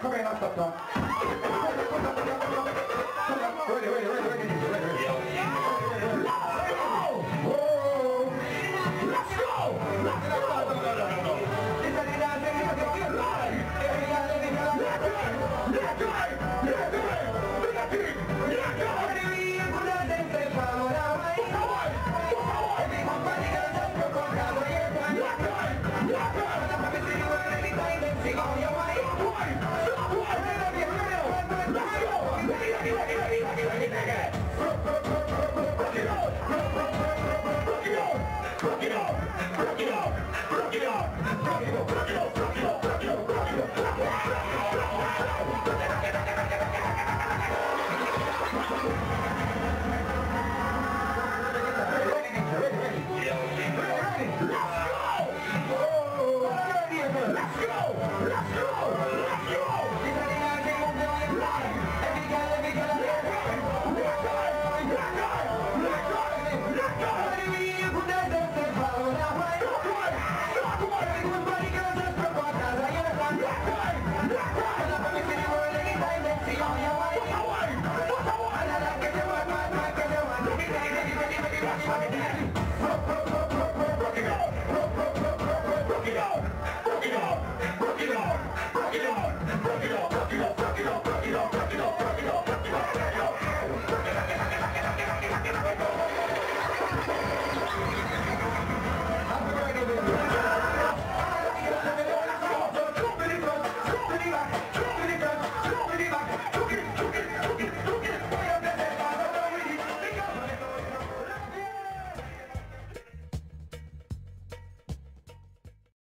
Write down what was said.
ごめんなさい。